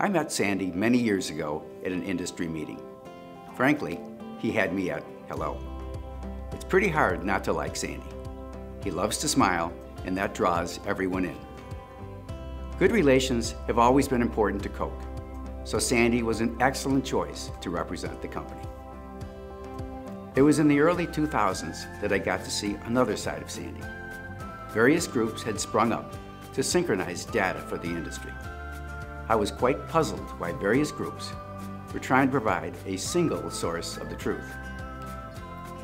I met Sandy many years ago at an industry meeting. Frankly, he had me at hello. It's pretty hard not to like Sandy. He loves to smile, and that draws everyone in. Good relations have always been important to Coke, so Sandy was an excellent choice to represent the company. It was in the early 2000s that I got to see another side of Sandy. Various groups had sprung up to synchronize data for the industry. I was quite puzzled why various groups were trying to provide a single source of the truth.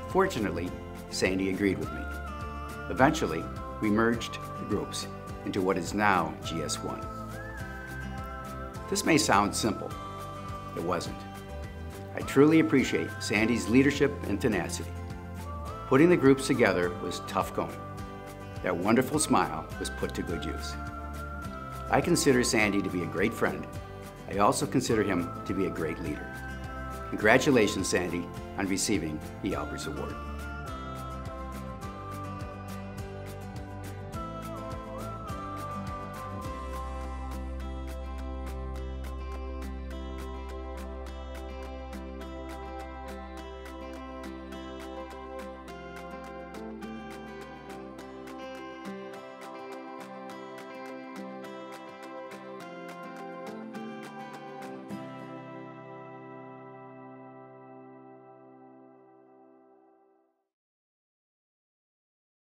Fortunately, Sandy agreed with me. Eventually, we merged the groups into what is now GS1. This may sound simple. It wasn't. I truly appreciate Sandy's leadership and tenacity. Putting the groups together was tough going. That wonderful smile was put to good use. I consider Sandy to be a great friend. I also consider him to be a great leader. Congratulations, Sandy, on receiving the Albers Award.